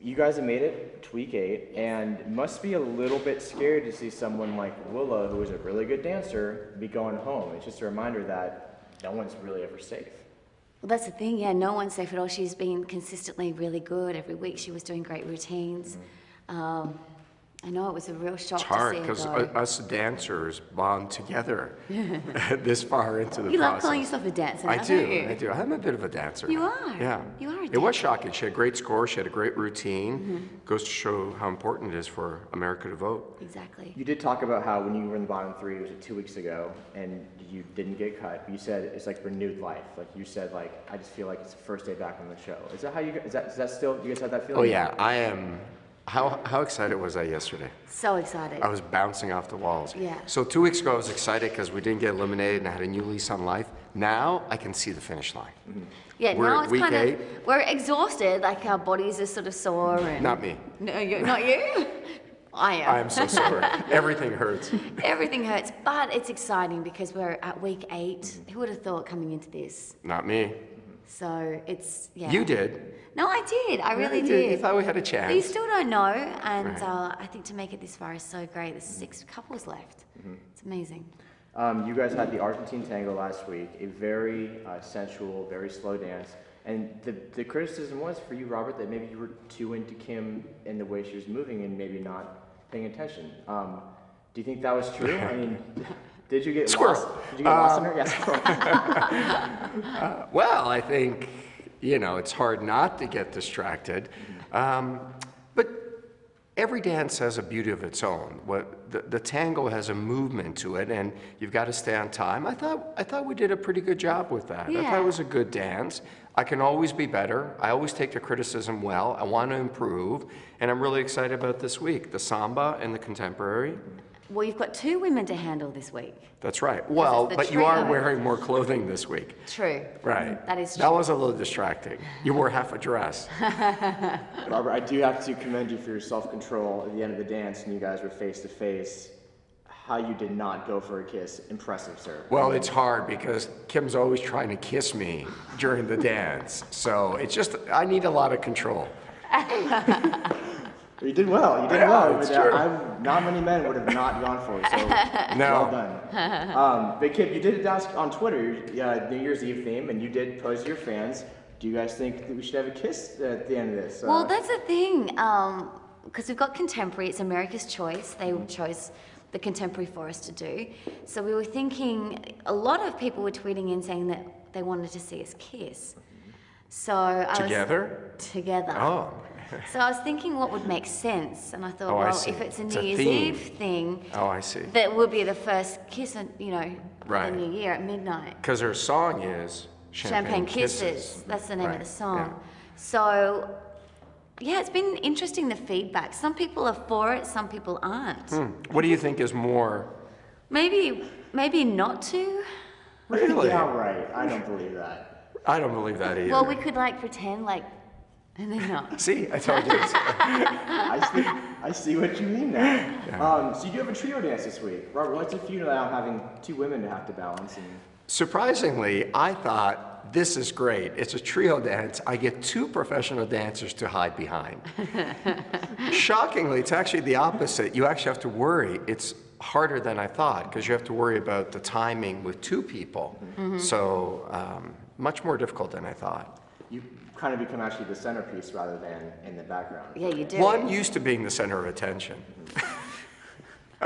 You guys have made it to week eight, and must be a little bit scared to see someone like Willow, who is a really good dancer, be going home. It's just a reminder that no one's really ever safe. Well, that's the thing, yeah, no one's safe at all. She's been consistently really good. Every week she was doing great routines. Um, I know it was a real shock It's hard because go. us dancers bond together this far into the you love calling yourself a dancer I now, do, you? I do. I'm a bit of a dancer. You are. Yeah. You are a It was shocking. She had a great score. She had a great routine. Mm-hmm. Goes to show how important it is for America to vote. Exactly. You did talk about how when you were in the bottom three, it was it two weeks ago, and you didn't get cut. But you said it's like renewed life. Like you said, like I just feel like it's the first day back on the show. Is that how you? Is that is that still? You guys have that feeling? Oh yeah, I am. How how excited was I yesterday? So excited. I was bouncing off the walls. Yeah. So two weeks ago, I was excited because we didn't get eliminated and I had a new lease on life. Now I can see the finish line. Mm-hmm. yeah, we're now at it's week kind eight. of, we're exhausted, like our bodies are sort of sore and. Not me. No, you not you? I am. I am so sore. Everything hurts. Everything hurts, but it's exciting because we're at week 8 Who would have thought coming into this? Not me. So it's, yeah. You did. No, I did. I really you did. You thought we had a But you still don't know, and Right. uh, I think to make it this far is so great. There's six couples left. It's amazing. Um, you guys had the Argentine tango last week, a very uh, sensual, very slow dance. And the, the criticism was for you, Robert, that maybe you were too into Kym and the way she was moving and maybe not paying attention. Um, do you think that was true? I mean, did you get Squirrel. lost? Did you get lost in her? Yes. squirrel. Well, I think, you know, it's hard not to get distracted. Um, but every dance has a beauty of its own. What, the, the tango has a movement to it, and you've got to stay on time. I thought, I thought we did a pretty good job with that. I thought it was a good dance. I can always be better. I always take the criticism well. I want to improve, and I'm really excited about this week the samba and the contemporary. Well, you've got two women to handle this week. That's right. Well, the but you are wearing more clothing this week. True. Right. That is true. That was a little distracting. You wore half a dress. Barbara, I do have to commend you for your self-control at the end of the dance, and you guys were face to face. How you did not go for a kiss, impressive, sir. Well, it's hard because Kym's always trying to kiss me during the dance. So it's just, I need a lot of control. You did well. You did Yeah, well. it's true. I, not many men would have not gone for it. So No. well done. Um, but Kip, you did announce on Twitter, uh, New Year's Eve theme, and you did pose to your fans. Do you guys think that we should have a kiss at the end of this? Well, Uh, that's the thing, because we've got contemporary. It's America's choice. They chose the contemporary for us to do. So we were thinking. A lot of people were tweeting in saying that they wanted to see us kiss. So I was Together? together. Oh, So I was thinking what would make sense, and I thought, Oh, I well, see. if it's a It's New a Year's theme. Eve thing, oh, I see. that would be the first kiss, and you know, Right. the New Year at midnight. Because her song is Champagne, Champagne, Kisses. That's the name Right, of the song. yeah. So, yeah, it's been interesting the feedback. Some people are for it, some people aren't. Hmm. What do you think is more? Maybe, maybe not to. Really? yeah, right. I don't believe that. I don't believe that either. Well, we could like pretend like, and then not. See, I told you. I see. I see what you mean now. Um, so you do have a trio dance this week, Robert. What's it for you now having two women to have to balance? And surprisingly, I thought this is great. It's a trio dance. I get two professional dancers to hide behind. Shockingly, it's actually the opposite. You actually have to worry. It's harder than I thought because you have to worry about the timing with two people. So um, much more difficult than I thought. You kind of become actually the centerpiece rather than in the background. Yeah, you do. Well, I'm used to being the center of attention.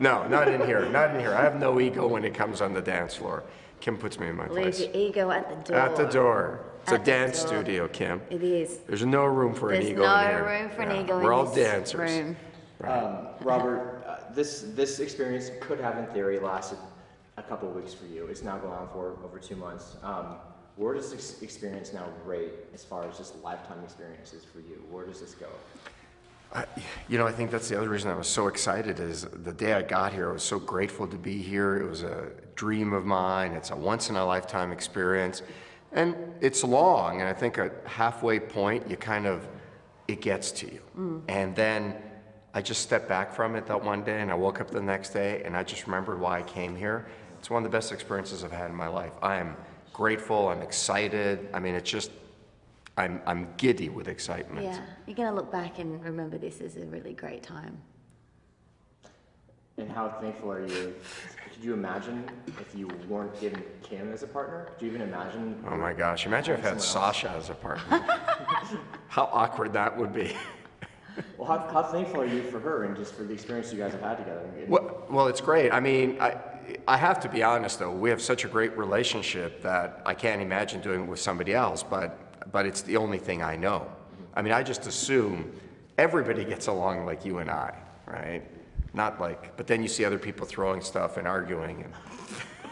no, not in here. Not in here. I have no ego when it comes on the dance floor. Kym puts me in my Leave place. your ego at the door. At the door. It's a At the dance door. studio, Kym. It is. There's no room for There's an ego no in here. No room for an Yeah, ego We're in all this dancers. room. Um, Robert, uh, this this experience could have, in theory, lasted a couple of weeks for you. It's now gone on for over two months. Um, where does this experience now rate as far as just lifetime experiences for you? Where does this go? I- You know, I think that's the other reason I was so excited is the day I got here, I was so grateful to be here. It was a dream of mine. It's a once in a lifetime experience. And it's long, and I think at halfway point, you kind of, it gets to you. Mm. And then I just stepped back from it that one day, and I woke up the next day, and I just remembered why I came here. It's one of the best experiences I've had in my life. I am grateful, I'm excited. I mean, it's just, I'm, I'm giddy with excitement. Yeah, you're going to look back and remember this as a really great time. And how thankful are you? Could you imagine if you weren't given Kym as a partner? Do you even imagine? Oh my gosh, imagine if I had Someone else. Sasha as a partner. How awkward that would be. Well, how, how thankful are you for her and just for the experience you guys have had together? And- Well, well, it's great. I mean, I, I have to be honest though, we have such a great relationship that I can't imagine doing it with somebody else, but, but it's the only thing I know. I mean, I just assume everybody gets along like you and I, right? Not like, but then you see other people throwing stuff and arguing and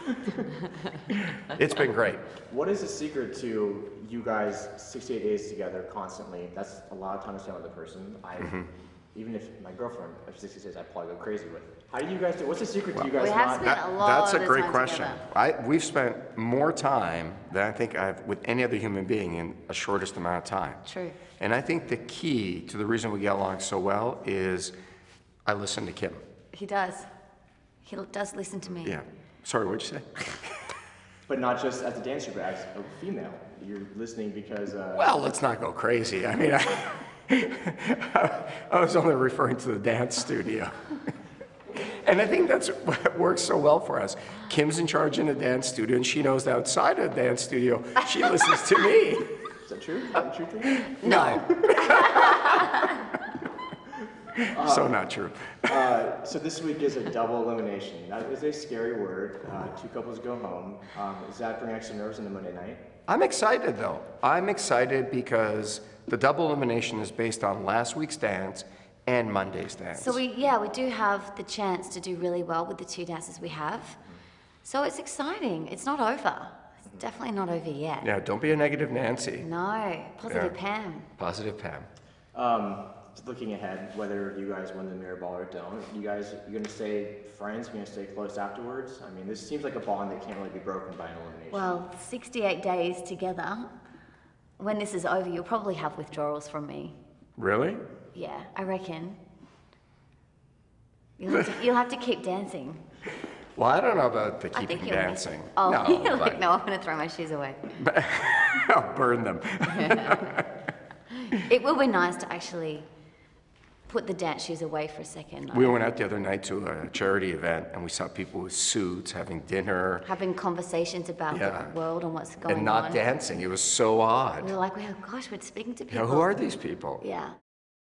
it's been great. What is the secret to you guys 68 days together constantly? That's a lot of time to spend with a person. I, Mm-hmm. even if my girlfriend of 60 days, I probably go crazy with. How do you guys do? What's the secret to you guys We have not? spent That- a lot That's a great time question. I, we've spent more time than I think I've, with any other human being in a shortest amount of time. True. And I think the key to the reason we get along so well is I listen to Kym. He does. He does listen to me. Yeah. Sorry, what'd you say? But not just as a dancer, but as a female. You're listening because. Uh, Well, let's not go crazy. I mean, I, I was only referring to the dance studio. And I think that's what works so well for us. Kym's in charge in the dance studio, and she knows that outside of the dance studio, she listens to me. is that true? Is that true thing? No. so not true. Uh, so this week is a double elimination. That is a scary word. Uh, two couples go home. Um, does that bring extra nerves into Monday night? I'm excited though. I'm excited because the double elimination is based on last week's dance and Monday's dance. So we, yeah, we do have the chance to do really well with the two dances we have. So it's exciting. It's not over. It's definitely not over yet. Now, don't be a negative Nancy. No, positive Yeah. Pam. Positive Pam. Um, just looking ahead, whether you guys win the mirror ball or don't, you guys you're gonna stay friends? You're gonna stay close afterwards? I mean, this seems like a bond that can't really be broken by an elimination. Well, 68 days together. When this is over, you'll probably have withdrawals from me. Really? Yeah, I reckon. You'll have to, you'll have to keep dancing. Well, I don't know about the I keeping think you'll miss dancing. Oh, no, you're like, but no, I'm going to throw my shoes away. I'll burn them. It will be nice to actually put the dance shoes away for a second. We went out the other night to a charity event and we saw people with suits having dinner Having conversations about Yeah. the world and what's going on. and not on. dancing. It was so odd. We were like, well, gosh, we're speaking to people. know, who are these people? Yeah.